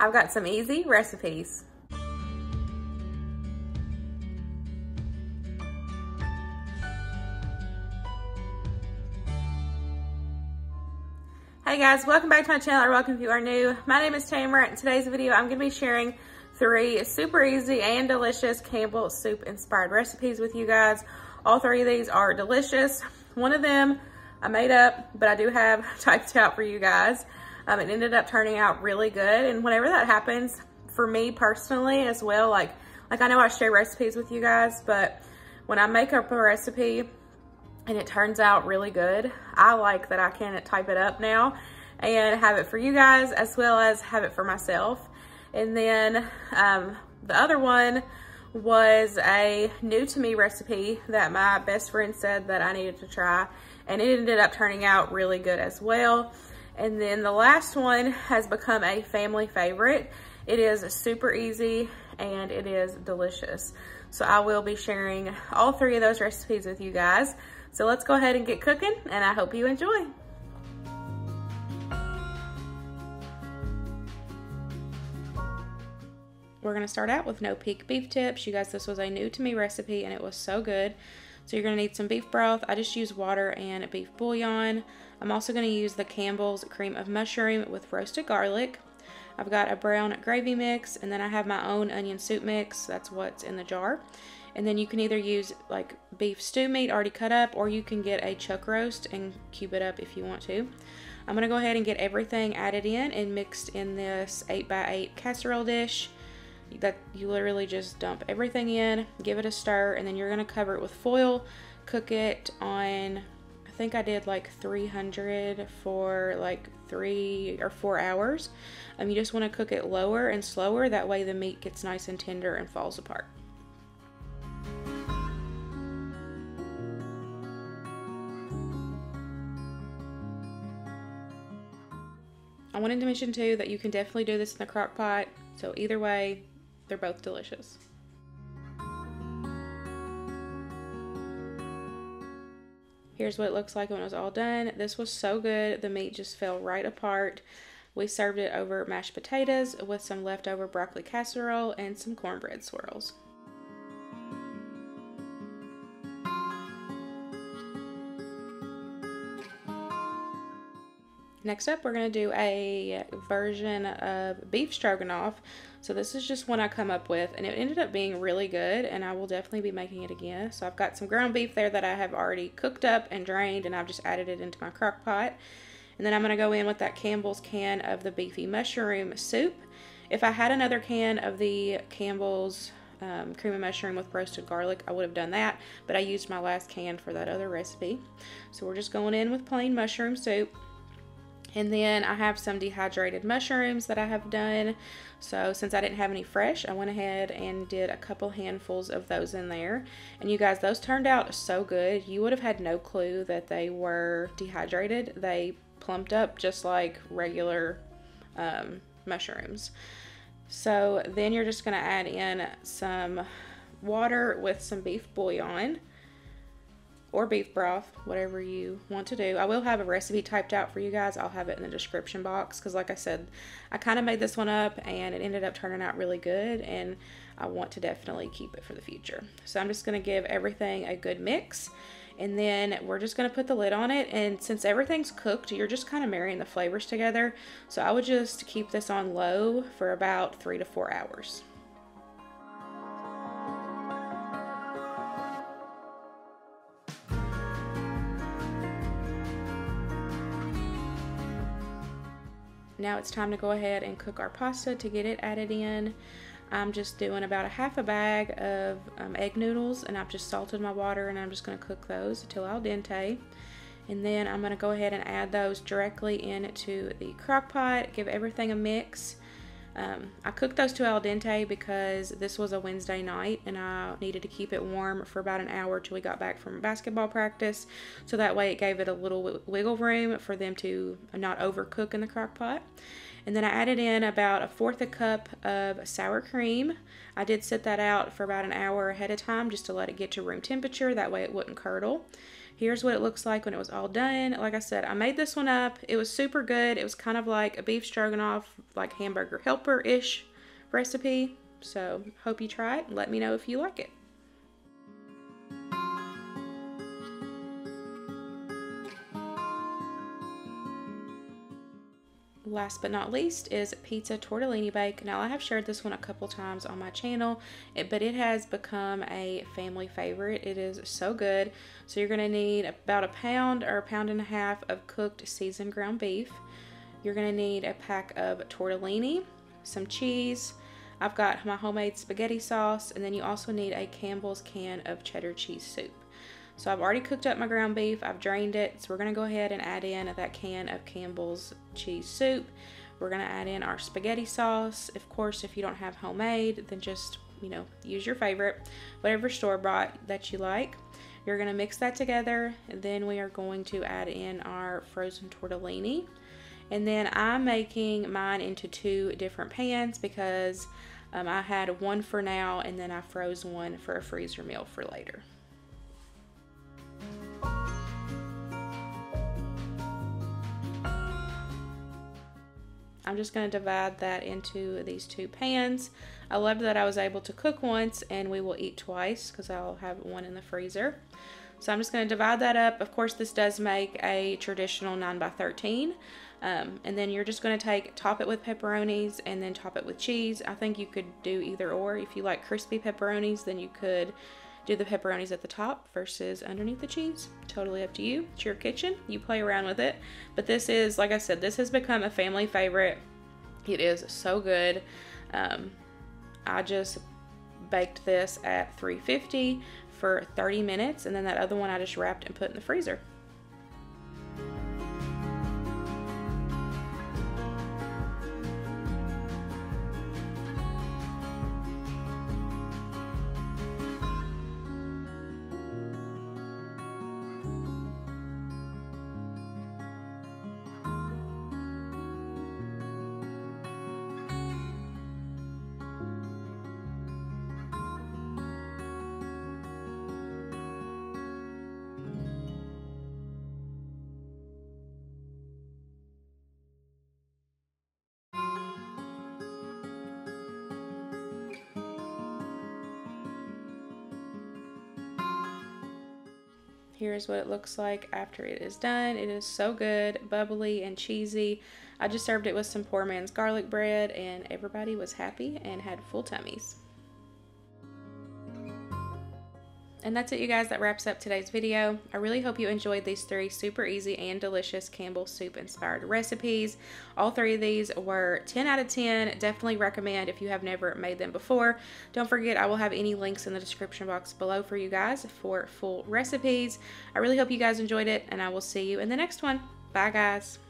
I've got some easy recipes. Hey guys, welcome back to my channel or welcome if you are new. My name is Tamara. In today's video, I'm gonna be sharing three super easy and delicious Campbell soup inspired recipes with you guys. All three of these are delicious. One of them I made up, but I do have typed out for you guys. Um, it ended up turning out really good. And whenever that happens, for me personally as well, like, like I know I share recipes with you guys, but when I make up a recipe and it turns out really good, I like that I can type it up now and have it for you guys as well as have it for myself. And then um, the other one was a new to me recipe that my best friend said that I needed to try and it ended up turning out really good as well. And then the last one has become a family favorite. It is super easy and it is delicious. So I will be sharing all three of those recipes with you guys. So let's go ahead and get cooking and I hope you enjoy. We're gonna start out with no peek beef tips. You guys, this was a new to me recipe and it was so good. So you're gonna need some beef broth. I just use water and beef bouillon. I'm also gonna use the Campbell's cream of mushroom with roasted garlic. I've got a brown gravy mix and then I have my own onion soup mix. That's what's in the jar. And then you can either use like beef stew meat already cut up or you can get a chuck roast and cube it up if you want to. I'm gonna go ahead and get everything added in and mixed in this 8x8 casserole dish that you literally just dump everything in, give it a stir, and then you're gonna cover it with foil, cook it on, I think I did like 300 for like three or four hours. Um, you just wanna cook it lower and slower, that way the meat gets nice and tender and falls apart. I wanted to mention too that you can definitely do this in the crock pot. So either way, they're both delicious. Here's what it looks like when it was all done. This was so good. The meat just fell right apart. We served it over mashed potatoes with some leftover broccoli casserole and some cornbread swirls. Next up, we're going to do a version of beef stroganoff. So this is just one I come up with, and it ended up being really good, and I will definitely be making it again. So I've got some ground beef there that I have already cooked up and drained, and I've just added it into my crock pot. And then I'm going to go in with that Campbell's can of the beefy mushroom soup. If I had another can of the Campbell's um, cream of mushroom with roasted garlic, I would have done that, but I used my last can for that other recipe. So we're just going in with plain mushroom soup. And then I have some dehydrated mushrooms that I have done. So since I didn't have any fresh, I went ahead and did a couple handfuls of those in there. And you guys, those turned out so good. You would have had no clue that they were dehydrated. They plumped up just like regular um, mushrooms. So then you're just going to add in some water with some beef bouillon or beef broth, whatever you want to do. I will have a recipe typed out for you guys. I'll have it in the description box because like I said, I kind of made this one up and it ended up turning out really good and I want to definitely keep it for the future. So I'm just going to give everything a good mix and then we're just going to put the lid on it and since everything's cooked, you're just kind of marrying the flavors together. So I would just keep this on low for about three to four hours. Now it's time to go ahead and cook our pasta to get it added in. I'm just doing about a half a bag of um, egg noodles and I've just salted my water and I'm just going to cook those until al dente. And then I'm going to go ahead and add those directly into the crock pot, give everything a mix. Um, I cooked those to al dente because this was a Wednesday night and I needed to keep it warm for about an hour till we got back from basketball practice. So that way it gave it a little wiggle room for them to not overcook in the crock pot. And then I added in about a fourth a cup of sour cream. I did set that out for about an hour ahead of time just to let it get to room temperature. That way it wouldn't curdle. Here's what it looks like when it was all done. Like I said, I made this one up. It was super good. It was kind of like a beef stroganoff, like hamburger helper-ish recipe. So hope you try it. Let me know if you like it. Last but not least is pizza tortellini bake. Now I have shared this one a couple times on my channel, but it has become a family favorite. It is so good. So you're going to need about a pound or a pound and a half of cooked seasoned ground beef. You're going to need a pack of tortellini, some cheese, I've got my homemade spaghetti sauce, and then you also need a Campbell's can of cheddar cheese soup. So I've already cooked up my ground beef. I've drained it. So we're going to go ahead and add in that can of Campbell's cheese soup. We're going to add in our spaghetti sauce. Of course, if you don't have homemade, then just, you know, use your favorite, whatever store-bought that you like. You're going to mix that together. Then we are going to add in our frozen tortellini. And then I'm making mine into two different pans because um, I had one for now and then I froze one for a freezer meal for later. I'm just going to divide that into these two pans. I love that I was able to cook once and we will eat twice because I'll have one in the freezer. So I'm just going to divide that up. Of course, this does make a traditional 9 by 13 um, and then you're just going to take, top it with pepperonis and then top it with cheese. I think you could do either or. If you like crispy pepperonis, then you could do the pepperonis at the top versus underneath the cheese. Totally up to you. It's your kitchen. You play around with it. But this is, like I said, this has become a family favorite. It is so good. Um, I just baked this at 350 for 30 minutes and then that other one I just wrapped and put in the freezer. Here's what it looks like after it is done. It is so good, bubbly and cheesy. I just served it with some poor man's garlic bread and everybody was happy and had full tummies. And that's it, you guys. That wraps up today's video. I really hope you enjoyed these three super easy and delicious Campbell soup inspired recipes. All three of these were 10 out of 10. Definitely recommend if you have never made them before. Don't forget, I will have any links in the description box below for you guys for full recipes. I really hope you guys enjoyed it, and I will see you in the next one. Bye, guys.